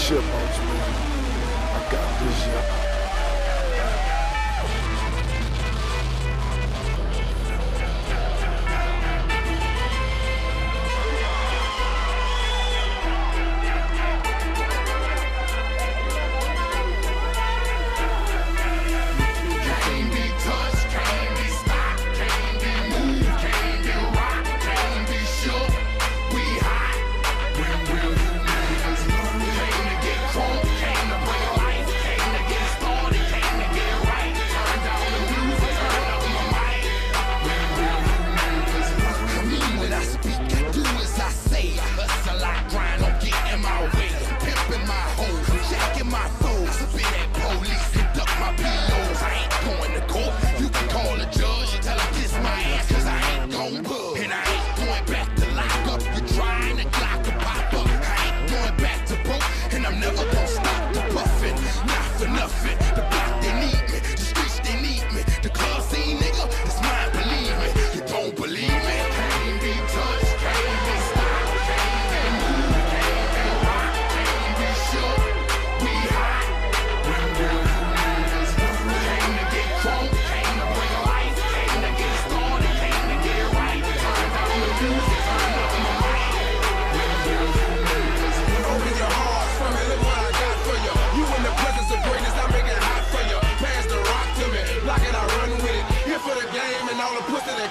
chipmunks, man. I got vision. gon'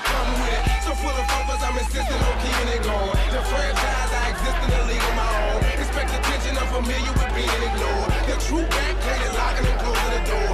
come with it. So full of focus, I'm insisting on keeping it going. The franchise, I exist in the league of my own. Expect attention, I'm familiar with being ignored. The true back locking and closing the door.